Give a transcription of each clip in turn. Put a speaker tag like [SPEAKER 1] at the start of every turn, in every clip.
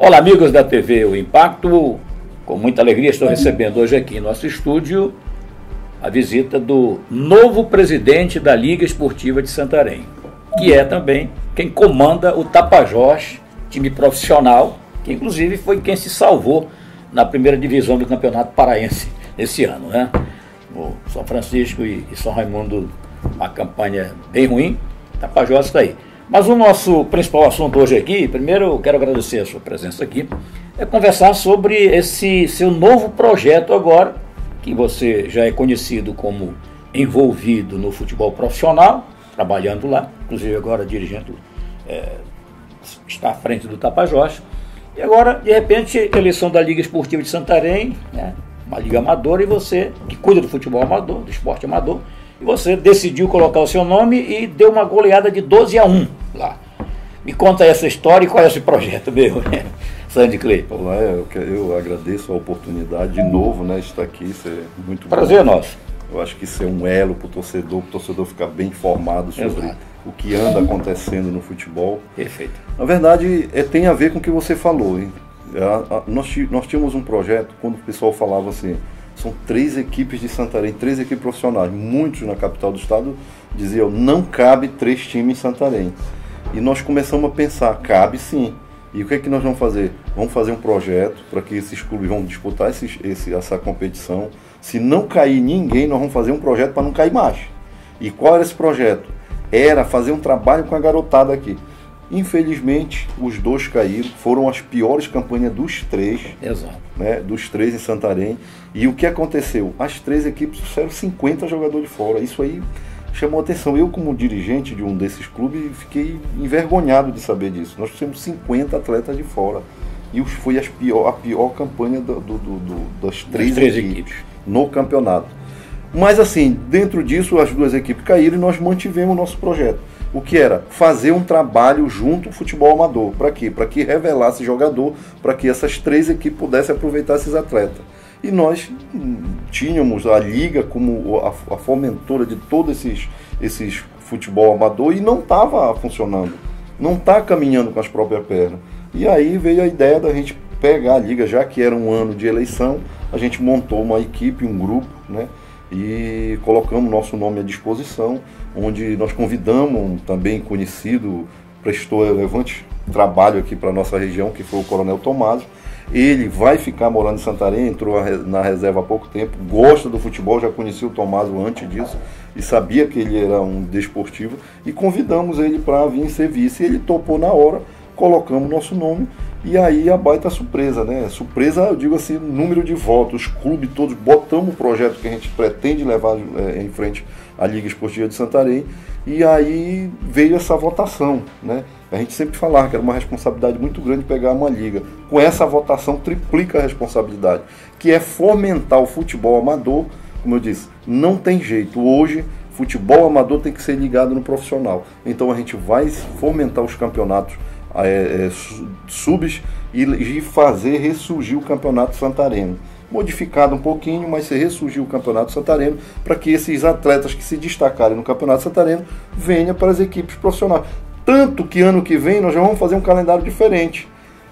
[SPEAKER 1] Olá, amigos da TV O Impacto. Com muita alegria estou recebendo hoje aqui em nosso estúdio a visita do novo presidente da Liga Esportiva de Santarém, que é também quem comanda o Tapajós, time profissional, que inclusive foi quem se salvou na primeira divisão do Campeonato Paraense esse ano, né? O São Francisco e, São Raimundo, uma campanha bem ruim, Tapajós está aí. Mas o nosso principal assunto hoje aqui, primeiro eu quero agradecer a sua presença aqui, é conversar sobre esse seu novo projeto agora, que você já é conhecido como envolvido no futebol profissional, trabalhando lá, inclusive agora dirigindo, é, está à frente do Tapajós. E agora, de repente, eleição da Liga Esportiva de Santarém, né, uma liga amadora, e você, que cuida do futebol amador, do esporte amador, e você decidiu colocar o seu nome e deu uma goleada de 12 a 1 lá. Me conta essa história e qual é esse projeto meu, Sandy Clay.
[SPEAKER 2] Olá, eu, eu agradeço a oportunidade de novo, né, estar aqui, isso é muito
[SPEAKER 1] Prazer bom. nosso.
[SPEAKER 2] Eu acho que isso é um elo para o torcedor, para o torcedor ficar bem informado sobre Exato. o que anda acontecendo no futebol.
[SPEAKER 1] Perfeito.
[SPEAKER 2] Na verdade, é, tem a ver com o que você falou. Hein? A, a, nós, nós tínhamos um projeto, quando o pessoal falava assim, são três equipes de Santarém, três equipes profissionais. Muitos na capital do estado diziam, não cabe três times em Santarém. E nós começamos a pensar, cabe sim. E o que é que nós vamos fazer? Vamos fazer um projeto para que esses clubes vão disputar esse, esse, essa competição. Se não cair ninguém, nós vamos fazer um projeto para não cair mais. E qual era esse projeto? Era fazer um trabalho com a garotada aqui. Infelizmente, os dois caíram, foram as piores campanhas dos três.
[SPEAKER 1] Exato.
[SPEAKER 2] Né, dos três em Santarém. E o que aconteceu? As três equipes trouxeram 50 jogadores de fora. Isso aí chamou atenção. Eu, como dirigente de um desses clubes, fiquei envergonhado de saber disso. Nós trouxemos 50 atletas de fora. E foi pior, a pior campanha do, do, do, das três, três equipes, equipes no campeonato. Mas assim, dentro disso, as duas equipes caíram e nós mantivemos o nosso projeto o que era fazer um trabalho junto ao futebol amador. Para quê? Para que revelasse jogador, para que essas três equipes pudessem aproveitar esses atletas. E nós hum, tínhamos a liga como a, a fomentora de todos esses, esses futebol amador e não estava funcionando. Não está caminhando com as próprias pernas. E aí veio a ideia da gente pegar a liga, já que era um ano de eleição, a gente montou uma equipe, um grupo, né? E colocamos nosso nome à disposição onde nós convidamos um também conhecido, prestou relevante trabalho aqui para a nossa região, que foi o Coronel Tomás. Ele vai ficar morando em Santarém, entrou na reserva há pouco tempo, gosta do futebol, já conhecia o Tomás antes disso e sabia que ele era um desportivo e convidamos ele para vir ser vice. Ele topou na hora, colocamos nosso nome e aí a baita surpresa, né? Surpresa, eu digo assim, número de votos, os clubes todos botamos o projeto que a gente pretende levar é, em frente a Liga Esportiva de Santarém, e aí veio essa votação, né? A gente sempre falava que era uma responsabilidade muito grande pegar uma liga. Com essa votação triplica a responsabilidade, que é fomentar o futebol amador, como eu disse, não tem jeito. Hoje, futebol amador tem que ser ligado no profissional. Então a gente vai fomentar os campeonatos é, é, subs e, e fazer ressurgir o campeonato santareno modificado um pouquinho, mas se ressurgiu o Campeonato Santareno para que esses atletas que se destacarem no Campeonato Santareno venham para as equipes profissionais. Tanto que ano que vem nós já vamos fazer um calendário diferente.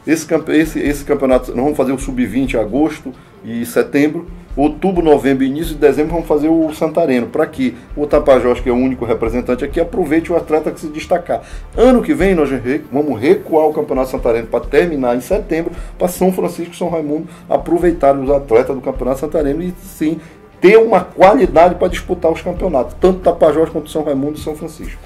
[SPEAKER 2] Esse, esse, esse campeonato, nós vamos fazer o Sub-20 em agosto e setembro, outubro, novembro início de dezembro vamos fazer o Santareno, para que o Tapajós, que é o único representante aqui, aproveite o atleta que se destacar. Ano que vem nós vamos recuar o Campeonato Santareno para terminar em setembro, para São Francisco e São Raimundo aproveitarem os atletas do Campeonato Santareno e sim ter uma qualidade para disputar os campeonatos, tanto Tapajós quanto São Raimundo e São Francisco.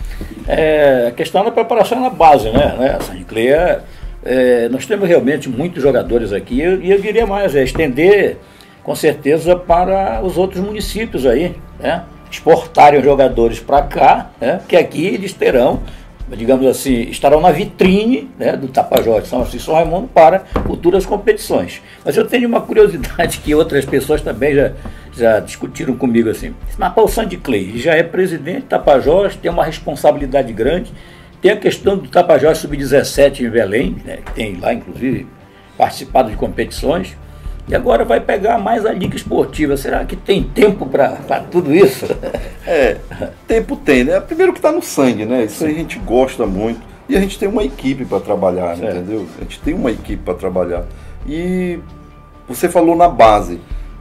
[SPEAKER 1] É, a questão da preparação na base, né? né? Sancler, é, nós temos realmente muitos jogadores aqui e eu, eu diria mais, é estender com certeza para os outros municípios aí, né? exportarem os jogadores para cá, né? que aqui eles terão, digamos assim, estarão na vitrine né? do Tapajós São Francisco São Raimundo para futuras competições. Mas eu tenho uma curiosidade que outras pessoas também já, já discutiram comigo assim. Mas Paulo Sandy Clay já é presidente do Tapajós, tem uma responsabilidade grande, tem a questão do Tapajós Sub-17 em Belém, né? que tem lá inclusive participado de competições. E agora vai pegar mais a liga esportiva. Será que tem tempo para tudo isso?
[SPEAKER 2] É, tempo tem, né? Primeiro que está no sangue, né? Isso aí a gente gosta muito. E a gente tem uma equipe para trabalhar, certo. entendeu? A gente tem uma equipe para trabalhar. E você falou na base.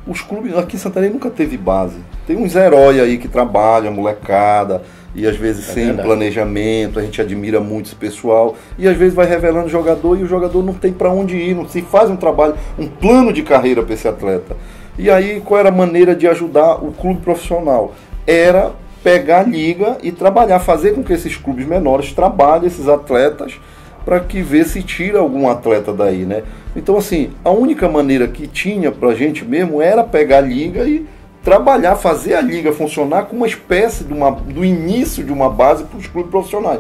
[SPEAKER 2] Os clubes aqui em Santarém nunca teve base. Tem uns heróis aí que trabalham, molecada, e às vezes é sem verdade. planejamento, a gente admira muito esse pessoal, e às vezes vai revelando o jogador e o jogador não tem para onde ir, não se faz um trabalho, um plano de carreira para esse atleta. E aí qual era a maneira de ajudar o clube profissional? Era pegar a liga e trabalhar, fazer com que esses clubes menores trabalhem esses atletas para que vê se tira algum atleta daí, né? Então assim, a única maneira que tinha para a gente mesmo era pegar a liga e trabalhar, fazer a liga funcionar com uma espécie de uma, do início de uma base para os clubes profissionais.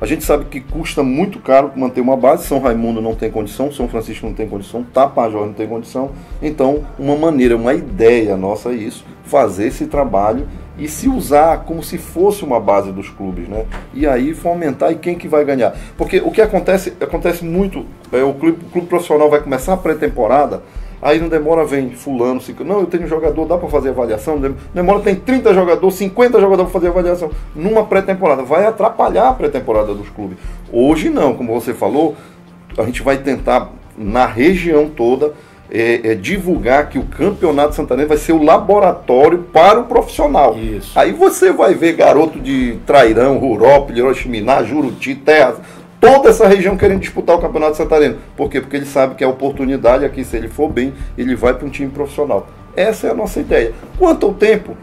[SPEAKER 2] A gente sabe que custa muito caro manter uma base. São Raimundo não tem condição, São Francisco não tem condição, Tapajós não tem condição. Então, uma maneira, uma ideia nossa é isso, fazer esse trabalho e se usar como se fosse uma base dos clubes, né? E aí fomentar e quem que vai ganhar? Porque o que acontece, acontece muito, é, o, clube, o clube profissional vai começar a pré-temporada, aí não demora, vem fulano, cinco, não, eu tenho jogador, dá para fazer avaliação, demora, tem 30 jogadores, 50 jogadores para fazer avaliação numa pré-temporada, vai atrapalhar a pré-temporada dos clubes. Hoje não, como você falou, a gente vai tentar na região toda é, é, divulgar que o Campeonato Santanense vai ser o laboratório para o profissional. Isso. Aí você vai ver garoto de Trairão, Rurópolis, Hiroshiminá, Juruti, Terra, toda essa região querendo disputar o Campeonato Santareno. Por quê? Porque ele sabe que é oportunidade aqui, se ele for bem, ele vai para um time profissional. Essa é a nossa ideia. Quanto ao tempo,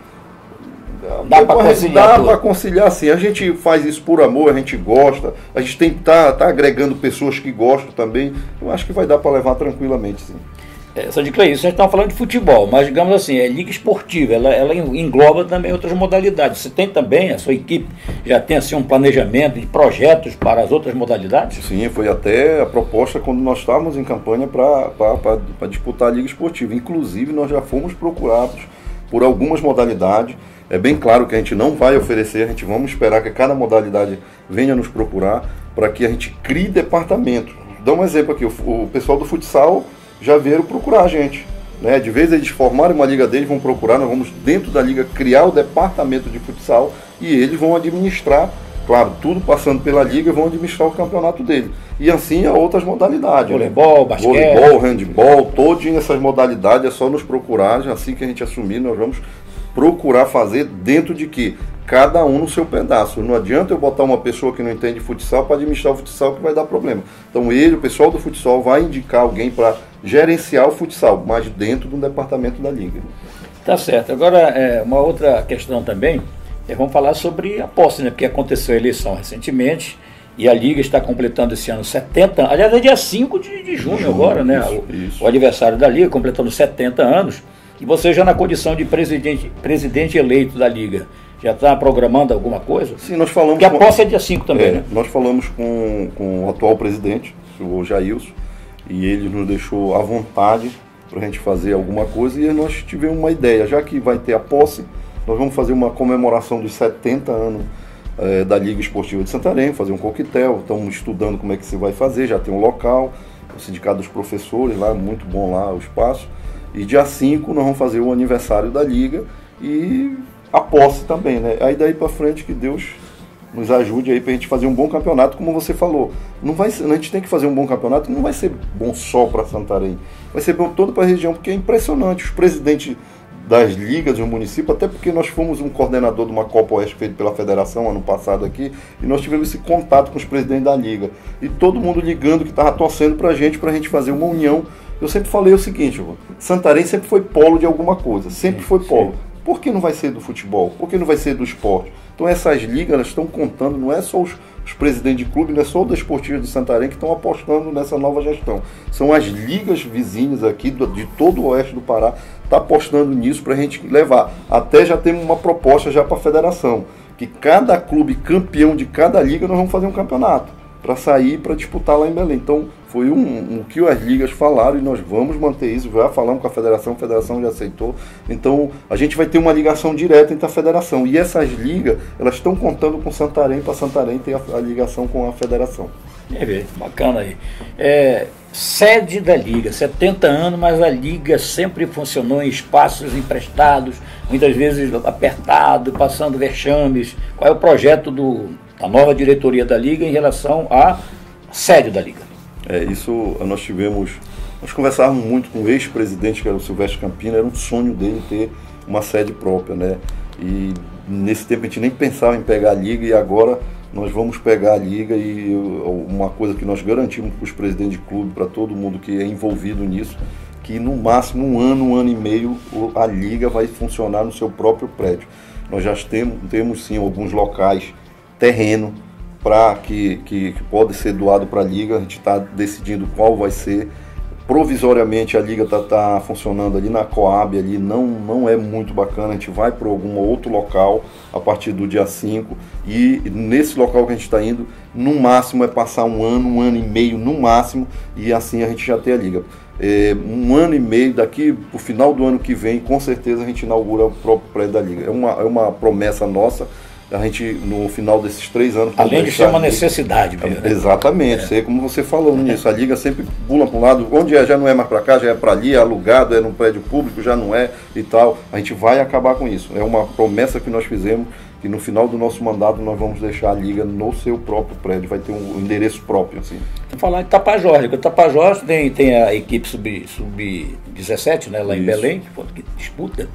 [SPEAKER 1] dá para conciliar.
[SPEAKER 2] Dá conciliar sim. A gente faz isso por amor, a gente gosta. A gente tem que estar tá, tá agregando pessoas que gostam também. Eu acho que vai dar para levar tranquilamente sim.
[SPEAKER 1] É, só de Cleide, isso a gente está falando de futebol, mas digamos assim, é liga esportiva, ela, ela engloba também outras modalidades. Você tem também, a sua equipe já tem assim um planejamento de projetos para as outras modalidades?
[SPEAKER 2] Sim, foi até a proposta quando nós estávamos em campanha para disputar a liga esportiva. Inclusive, nós já fomos procurados por algumas modalidades. É bem claro que a gente não vai oferecer, a gente vamos esperar que cada modalidade venha nos procurar para que a gente crie departamento. Dá um exemplo aqui, o, o pessoal do futsal já vieram procurar a gente. Né? De vez eles formarem uma liga deles, vão procurar, nós vamos dentro da liga criar o departamento de futsal e eles vão administrar, claro, tudo passando pela liga, vão administrar o campeonato dele. E assim a outras modalidades.
[SPEAKER 1] Né? Voleibol, né? basquete.
[SPEAKER 2] Voleibol, handball, todas essas modalidades é só nos procurar, assim que a gente assumir, nós vamos procurar fazer dentro de que cada um no seu pedaço. Não adianta eu botar uma pessoa que não entende futsal para administrar o futsal que vai dar problema. Então ele, o pessoal do futsal, vai indicar alguém para gerenciar o futsal, mas dentro do departamento da liga.
[SPEAKER 1] Tá certo. Agora, é, uma outra questão também, é, vamos falar sobre a posse, né? Porque aconteceu a eleição recentemente e a Liga está completando esse ano 70, aliás, é dia 5 de, de junho, junho agora, né? Isso, o, isso. o aniversário da Liga, completando 70 anos. E você já na condição de presidente, presidente eleito da Liga, já está programando alguma coisa?
[SPEAKER 2] Sim, nós falamos.
[SPEAKER 1] Que a posse é dia 5 também, é, né?
[SPEAKER 2] Nós falamos com, com o atual presidente, o Jailson, e ele nos deixou à vontade para a gente fazer alguma coisa e nós tivemos uma ideia, já que vai ter a posse, nós vamos fazer uma comemoração dos 70 anos é, da Liga Esportiva de Santarém, fazer um coquetel, estamos estudando como é que se vai fazer, já tem um local, o Sindicato dos Professores lá, muito bom lá o espaço. E dia 5 nós vamos fazer o aniversário da Liga e a posse também, né? Aí daí para frente que Deus nos ajude aí para a gente fazer um bom campeonato, como você falou. Não vai ser, a gente tem que fazer um bom campeonato, não vai ser bom só para Santarém, vai ser bom todo para a região, porque é impressionante. Os presidentes das ligas do município, até porque nós fomos um coordenador de uma Copa Oeste feito pela federação ano passado aqui, e nós tivemos esse contato com os presidentes da liga. E todo mundo ligando que estava torcendo para a gente, para a gente fazer uma união eu sempre falei o seguinte, Santarém sempre foi polo de alguma coisa, sempre foi polo. Por que não vai ser do futebol? Por que não vai ser do esporte? Então essas ligas elas estão contando, não é só os, os presidentes de clube, não é só o Desportivo de Santarém que estão apostando nessa nova gestão. São as ligas vizinhas aqui do, de todo o oeste do Pará, está apostando nisso para a gente levar. Até já temos uma proposta já para a federação, que cada clube campeão de cada liga nós vamos fazer um campeonato para sair para disputar lá em Belém. Então foi um, um, que as ligas falaram e nós vamos manter isso. Já falamos com a federação, a federação já aceitou. Então a gente vai ter uma ligação direta entre a federação. E essas ligas, elas estão contando com Santarém para Santarém ter a, a, ligação com a federação.
[SPEAKER 1] É, bacana aí. É, sede da Liga, 70 anos, mas a Liga sempre funcionou em espaços emprestados, muitas vezes apertado, passando vexames. Qual é o projeto do da nova diretoria da Liga em relação à sede da Liga.
[SPEAKER 2] É, isso nós tivemos. Nós conversávamos muito com o ex-presidente, que era o Silvestre Campina, era um sonho dele ter uma sede própria, né? E nesse tempo a gente nem pensava em pegar a liga e agora nós vamos pegar a liga e uma coisa que nós garantimos para os presidentes de clube, para todo mundo que é envolvido nisso, que no máximo um ano, um ano e meio a liga vai funcionar no seu próprio prédio. Nós já temos, temos sim alguns locais, terreno, para que, que, que pode ser doado para a liga, a gente está decidindo qual vai ser provisoriamente a liga está tá funcionando ali na Coab, ali não, não é muito bacana, a gente vai para algum outro local a partir do dia 5 e nesse local que a gente está indo, no máximo é passar um ano, um ano e meio no máximo e assim a gente já tem a liga. É, um ano e meio, daqui para o final do ano que vem, com certeza a gente inaugura o próprio prédio da liga. É uma, é uma promessa nossa a gente, no final desses três anos.
[SPEAKER 1] Além de ser uma necessidade mesmo.
[SPEAKER 2] Né? Exatamente, é. como você falou nisso. A liga sempre pula para um lado, onde é, já não é mais para cá, já é para ali, é alugado, é no prédio público, já não é e tal. A gente vai acabar com isso. É uma promessa que nós fizemos que no final do nosso mandato nós vamos deixar a liga no seu próprio prédio, vai ter um endereço próprio. Assim.
[SPEAKER 1] Vou falar em Tapajós, o Tapajós tem, tem a equipe sub-17, sub né, lá em Belém, que disputa.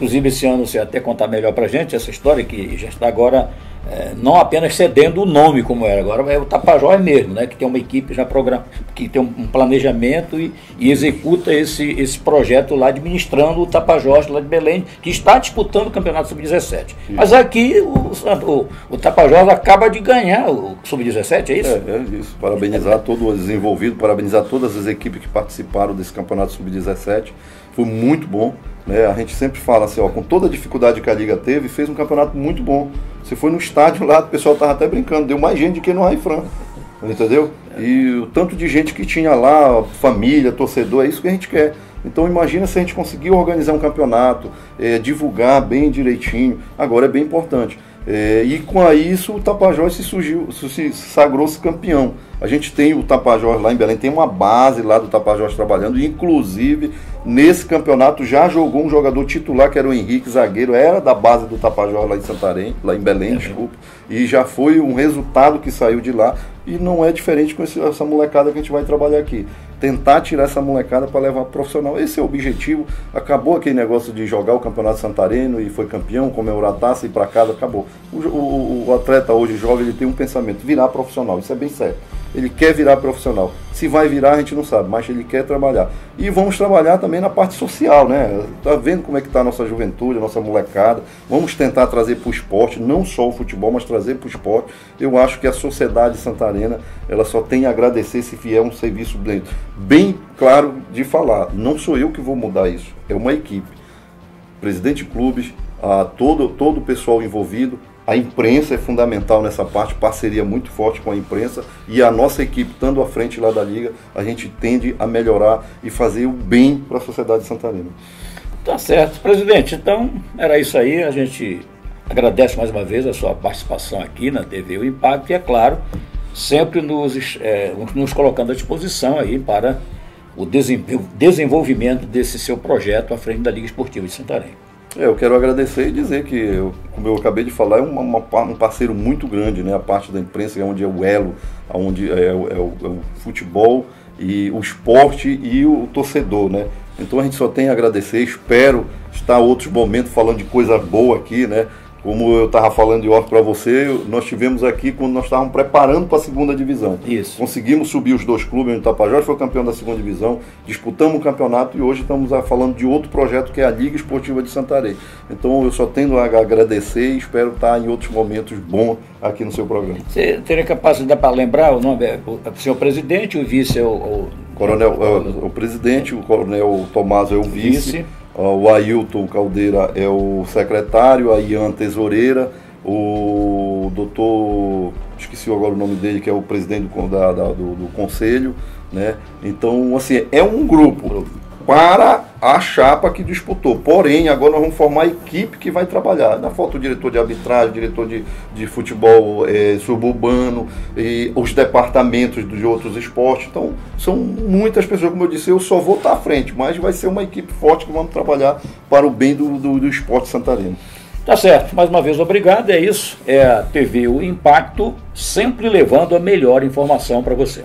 [SPEAKER 1] Inclusive, esse ano você até contar melhor para gente essa história que já está agora é, não apenas cedendo o nome como era, agora é o Tapajós mesmo, né, que tem uma equipe já programa, que tem um planejamento e, e, executa esse, esse projeto lá administrando o Tapajós lá de Belém, que está disputando o Campeonato Sub-17. Mas aqui o, o, o, Tapajós acaba de ganhar o Sub-17, é isso?
[SPEAKER 2] É, é isso. Parabenizar todo o desenvolvido, parabenizar todas as equipes que participaram desse Campeonato Sub-17. Foi muito bom. Né? A gente sempre fala assim, ó, com toda a dificuldade que a Liga teve, fez um campeonato muito bom. Você foi no estádio lá, o pessoal estava até brincando, deu mais gente do que no Raifran. Entendeu? E o tanto de gente que tinha lá, família, torcedor, é isso que a gente quer. Então imagina se a gente conseguir organizar um campeonato, é, divulgar bem direitinho. Agora é bem importante. É, e com isso o Tapajós se surgiu, se sagrou-se campeão. A gente tem o Tapajós lá em Belém, tem uma base lá do Tapajós trabalhando, e inclusive nesse campeonato já jogou um jogador titular que era o Henrique Zagueiro, era da base do Tapajós lá em Santarém, lá em Belém, desculpa, e já foi um resultado que saiu de lá, e não é diferente com essa molecada que a gente vai trabalhar aqui tentar tirar essa molecada para levar profissional. Esse é o objetivo. Acabou aquele negócio de jogar o Campeonato Santareno e foi campeão, comemorar a taça e ir para casa, acabou. O, o, o, atleta hoje joga, ele tem um pensamento, virar profissional, isso é bem certo. Ele quer virar profissional. Se vai virar, a gente não sabe, mas ele quer trabalhar. E vamos trabalhar também na parte social, né? Tá vendo como é que está a nossa juventude, a nossa molecada. Vamos tentar trazer para o esporte, não só o futebol, mas trazer para o esporte. Eu acho que a sociedade santarena, ela só tem a agradecer se vier um serviço bem, bem claro de falar. Não sou eu que vou mudar isso, é uma equipe. Presidente de clubes, a todo, todo o pessoal envolvido, a imprensa é fundamental nessa parte, parceria muito forte com a imprensa e a nossa equipe, estando à frente lá da Liga, a gente tende a melhorar e fazer o bem para a sociedade santarena.
[SPEAKER 1] Tá certo. Presidente, então era isso aí. A gente agradece mais uma vez a sua participação aqui na TV O Impacto e, é claro, sempre nos, é, nos colocando à disposição aí para o desenvolvimento desse seu projeto à frente da Liga Esportiva de Santarém.
[SPEAKER 2] É, eu quero agradecer e dizer que, eu, como eu acabei de falar, é uma, uma, um parceiro muito grande, né? A parte da imprensa, é onde é o elo, onde é, é, o, é, o, futebol e o esporte e o torcedor, né? Então a gente só tem a agradecer, espero estar outros momentos falando de coisa boa aqui, né? Como eu estava falando de off para você, nós tivemos aqui quando nós estávamos preparando para a segunda divisão.
[SPEAKER 1] Isso.
[SPEAKER 2] Conseguimos subir os dois clubes, o Tapajós foi campeão da segunda divisão, disputamos o campeonato e hoje estamos falando de outro projeto que é a Liga Esportiva de Santarém. Então eu só tenho a agradecer e espero estar em outros momentos bons aqui no seu programa.
[SPEAKER 1] Você teria capacidade para lembrar o nome? É o senhor presidente, o vice é o. o...
[SPEAKER 2] Coronel, é o, o presidente, o coronel Tomás é o vice. vice o Ailton Caldeira é o secretário, a Ian Tesoureira, o doutor, esqueci agora o nome dele, que é o presidente do, da, da, do, do conselho, né? Então, assim, é um grupo para a chapa que disputou. Porém, agora nós vamos formar a equipe que vai trabalhar. Na foto o diretor de arbitragem, diretor de, de futebol é, suburbano, e os departamentos de outros esportes. Então, são muitas pessoas, como eu disse, eu só vou estar à frente, mas vai ser uma equipe forte que vamos trabalhar para o bem do, do, do esporte santareno.
[SPEAKER 1] Tá certo, mais uma vez obrigado, é isso. É a TV O Impacto, sempre levando a melhor informação para você.